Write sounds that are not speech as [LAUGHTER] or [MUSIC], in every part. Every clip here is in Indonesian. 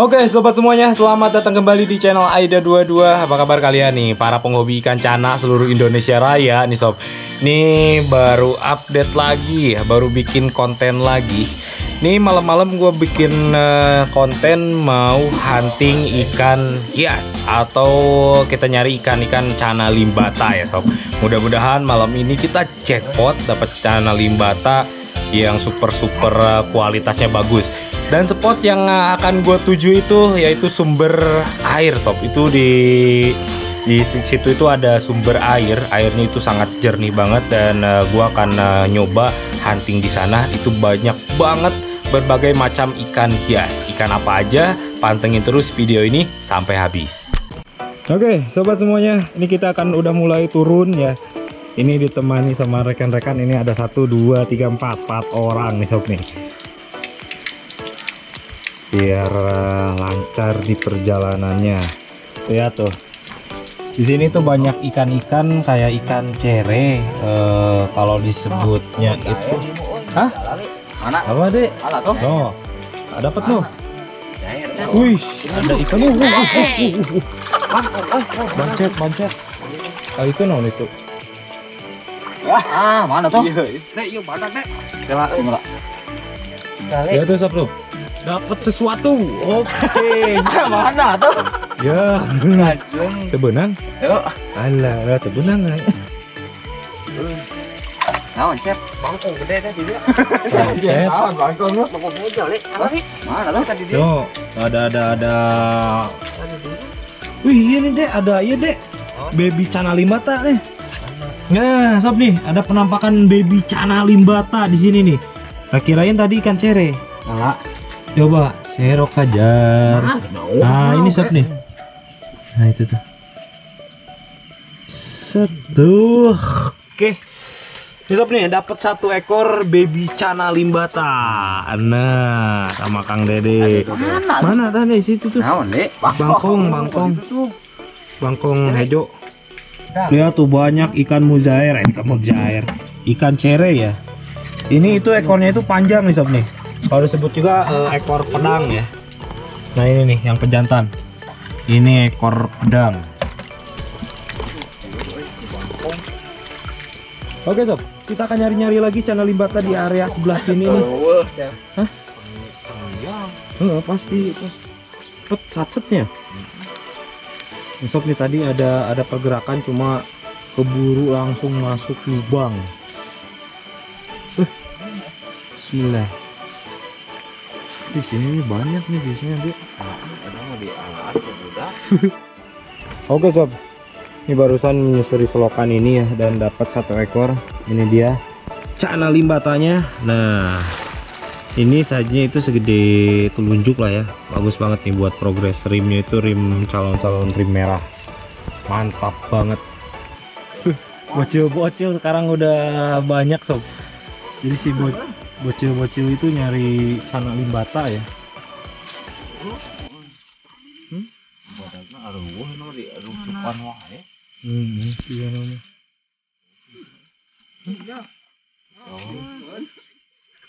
Oke sobat semuanya selamat datang kembali di channel Aida22 Apa kabar kalian nih? Para penghobi ikan cana seluruh Indonesia Raya nih sob. Nih baru update lagi baru bikin konten lagi. Nih malam-malam gue bikin uh, konten mau hunting ikan hias Atau kita nyari ikan-ikan cana limbata ya sob. Mudah-mudahan malam ini kita jackpot dapat cana limbata yang super super uh, kualitasnya bagus. Dan spot yang uh, akan gue tuju itu yaitu sumber air sob. Itu di di situ itu ada sumber air. Airnya itu sangat jernih banget dan uh, gue akan uh, nyoba hunting di sana. Itu banyak banget berbagai macam ikan hias. Ikan apa aja? Pantengin terus video ini sampai habis. Oke sobat semuanya ini kita akan udah mulai turun ya ini ditemani sama rekan-rekan ini ada satu dua tiga empat empat orang nih sob nih biar uh, lancar di perjalanannya lihat tuh di sini tuh banyak ikan-ikan kayak ikan cere uh, kalau disebutnya itu hah Mana? apa dek tuh? oh dapat tuh Wih, ada ikan. Uh, uh, uh, uh, uh. Bancet, bancet. Ah, itu non itu. Ah, mana tuh? Dek, yuk badak, Dek. Kela, enggak. Ya tuh sob. Dapat sesuatu. Oke. [LAUGHS] Mana tuh? ya. Ajeng. Tebenang. Yuk. Alah, lah tebenang. ay. Naon, Cep? Bangkong gede teh di dia. Naon bangkong lu? Bangkong bujal, Lek. Mana tuh tadi dia? Yo, ada ada ada. Wih, iya nih dek, ada iya dek. Baby cana limbata nih. Nah, sob nih, ada penampakan baby cana limbata di sini nih. Tak kirain tadi ikan cere. Enggak. Coba serok saja. Nah, ini sob nih. Nah, itu tuh. Setuh. Oke. Ini sob nih, dapat satu ekor baby cana limbata. Nah, sama Kang Dede. Mana? Mana tadi situ tuh? Bangkong, bangkong. Bangkong hejo. Lihat tuh banyak ikan mujair, eh, ikan mujair, ikan cere ya. Ini itu ekornya itu panjang nih sob nih. Kalau disebut juga eh, ekor pedang ya. Nah ini nih yang pejantan. Ini ekor pedang. Oke sob, kita akan nyari-nyari lagi channel limbata di area sebelah sini nih. Hah? Heeh, pasti pasti. satsetnya. Sob nih tadi ada ada pergerakan cuma keburu langsung masuk lubang. Uh, Bismillah. Di sini banyak nih biasanya, Dek. [LAUGHS] Oke, Sob. Ini barusan menyusuri selokan ini ya dan dapat satu ekor. Ini dia cana limbatanya. Nah, ini sajinya itu segede telunjuk lah ya. Bagus banget nih buat progres. Rimnya itu rim calon-calon rim merah. Mantap banget. Bocil-bocil sekarang udah banyak sob. Jadi si bo bocil-bocil itu nyari cana limbata ya. Hmm? Hmm, iya namanya.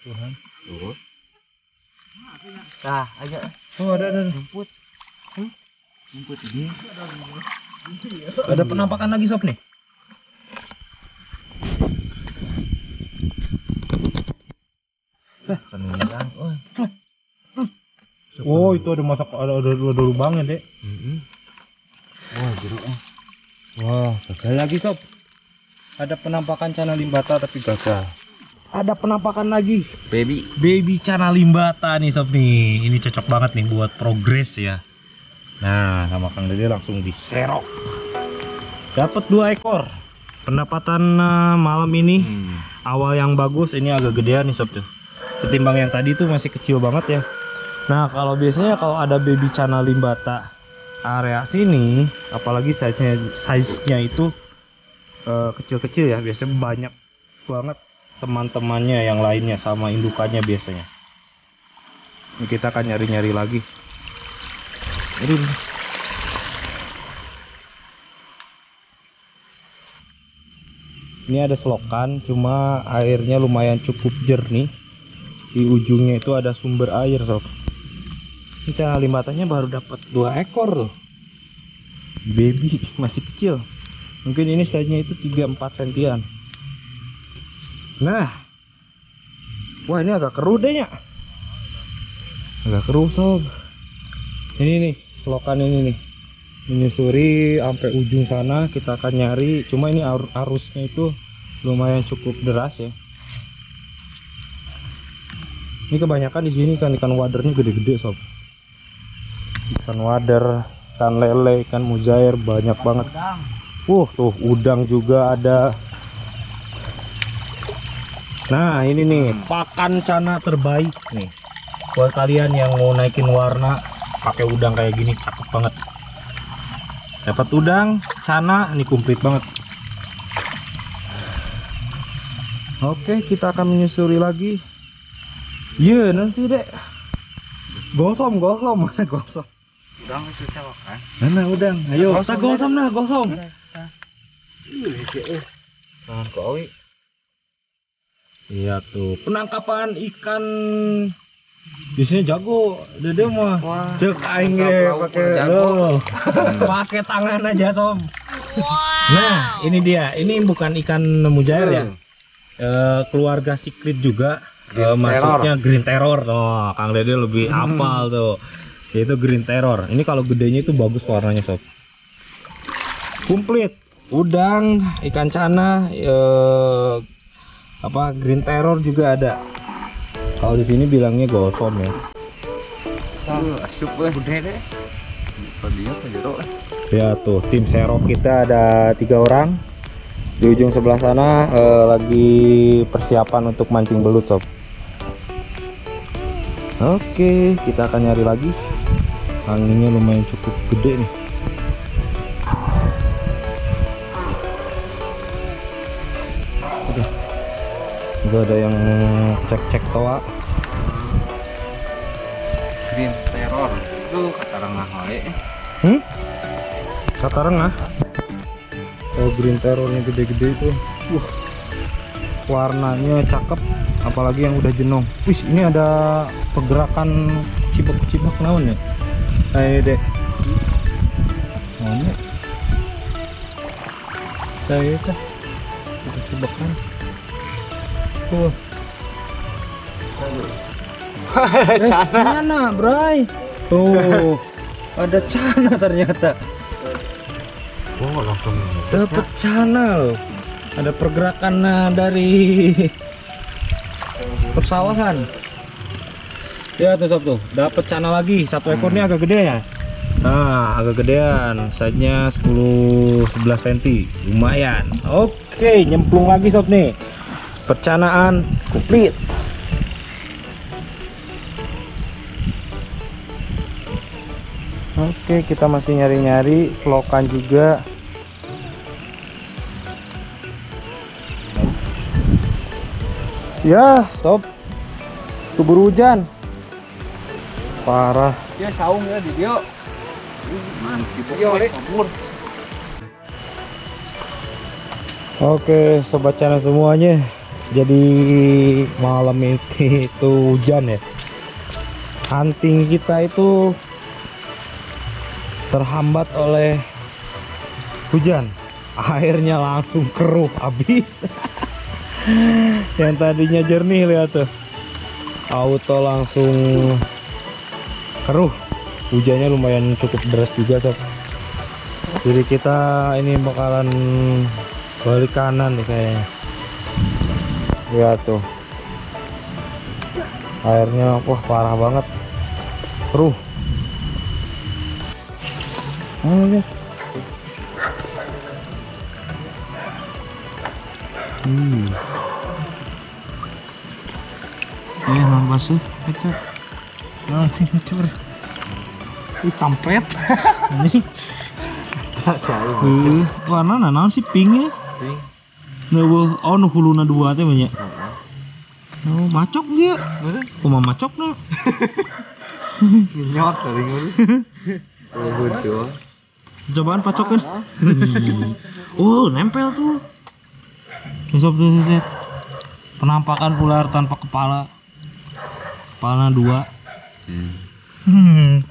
Tuhan. Tuh. Tah, aja Oh, ada ada. rumput. Rumput ini. Ada penampakan lagi sob nih. Kenulang. Oh. Oh, itu ada masak ada ada, ada lubangnya, Dek. Heeh. Wah, jeruknya. Wah, gagal lagi sob. Ada penampakan cana limbata tapi gagal. Ada penampakan lagi. Baby. Baby cana limbata nih sob nih. Ini cocok banget nih buat progres ya. Nah, sama Kang Dede langsung diserok. Dapat dua ekor. Pendapatan eh, malam ini Hmm. awal yang bagus ini agak gedean nih sob tuh. Ketimbang yang tadi tuh masih kecil banget ya. Nah, kalau biasanya kalau ada baby cana limbata area sini, apalagi size-nya size-nya itu eh, kecil-kecil ya, biasanya banyak banget teman-temannya yang lainnya sama indukannya biasanya. Ini kita akan nyari-nyari lagi. Aduh. Ini ada selokan, cuma airnya lumayan cukup jernih. Di ujungnya itu ada sumber air, sob. Ini cana limbatannya baru dapat dua ekor loh. Baby masih kecil. Mungkin ini size-nya itu 3-4 sentian. Nah. Wah, ini agak keruh deh, Nyak. Agak keruh, sob. Ini nih, selokan ini nih. Menyusuri sampai ujung sana kita akan nyari. Cuma ini ar- arusnya itu lumayan cukup deras ya. Ini kebanyakan di sini kan ikan wadernya gede-gede, sob. Ikan wader, ikan lele, ikan mujair banyak banget. Uh, tuh udang juga ada. Nah, ini nih pakan cana terbaik nih. Buat kalian yang mau naikin warna pakai udang kayak gini cakep banget. Dapat udang, cana, ini komplit banget. Oke, kita akan menyusuri lagi. Iya, nanti dek. Gosong, gosong, mana [LAUGHS] gosong? Udang susah kan. Mana udang? Ayo, Gosong, kita gosong nah, gosong. Iya, Tangan kowi. Iya tuh, penangkapan ikan di sini jago. Dede mah cek aing pakai loh. [LAUGHS] pakai tangan aja, Som. Nah, ini dia. Ini bukan ikan mujair ya. Eh, keluarga secret juga. Green Eh, masuknya terror. green terror. Oh, Kang Dede lebih hafal tuh. Yaitu green terror. Ini kalau gedenya itu bagus warnanya, Sob. Komplit. Udang, ikan cana, eh, apa green terror juga ada. Kalau di sini bilangnya gosom ya. Asup. Udah deh. Ya tuh tim serok kita ada tiga orang. Di ujung sebelah sana eh, lagi persiapan untuk mancing belut sob. Oke, kita akan nyari lagi. Anginnya lumayan cukup gede nih. Juga ada yang cek-cek toa. Green terror. Itu kata rengah wae. Hmm? Kata rengah. Oh green terrornya gede-gede itu. Wah. Warnanya cakep, apalagi yang udah jenong. Wih, ini ada pergerakan cibak-cibak naon ya? Ayo deh. Mana? Saya itu. Cibak kan. Tuh. Eh, cana, Bray. Tuh. Ada cana ternyata. Oh, langsung. Dapat cana loh. Ada pergerakan eh, dari persawahan. Ya tuh sob tuh, dapat cana lagi. Satu ekornya agak gede ya. Nah, agak gedean. Size-nya 10 11 cm. Lumayan. Oke, nyemplung lagi sob nih. Percanaan komplit. Oke, kita masih nyari-nyari selokan juga. Ya, sob. Keburu hujan. Parah. Ya saung ya di dia. Oke, sobat channel semuanya. Jadi malam ini itu hujan ya. Hunting kita itu terhambat oleh hujan. Airnya langsung keruh habis. [LAUGHS] Yang tadinya jernih lihat tuh. Auto langsung keruh. Hujannya lumayan cukup deras juga, sob. Jadi kita ini bakalan balik kanan nih kayaknya. Lihat tuh. Airnya wah parah banget. Keruh. Oh, lihat. Hmm. Eh, nambah sih, itu. Sih ngecur. Ih, kampret. [LAUGHS] Ini. Heuh, warna naon sih pink wah, oh nu huluna dua teh banyak. Oh, macok dia. Kuma macok na. Nyot kali ngurus. Oh, bodoh. Cobaan pacokan. oh, nempel tuh. Besok tuh. Penampakan ular tanpa kepala. Kepala dua. Hmm.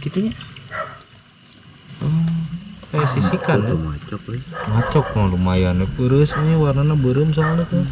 Gitunya. Oh, sisikan ya. macok. Macok lumayan ya. Beres ini warnanya berem soalnya tuh.